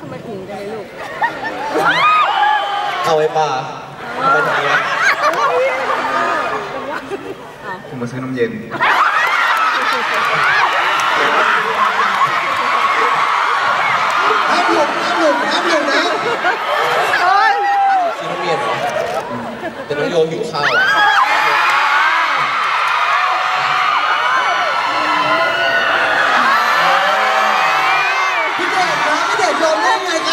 ทำไมอุ่งจังเลยลูกเอาไว้ป่าทำไมถึงเนี้ยผมมาซื้อนมเย็นห้ามหลุดห้ามหลุดห้ามหลุดนะซื้อน้ำเมียนเหรอแต่น้องโยหิวข้าวอะ เด็กโดนได้ไง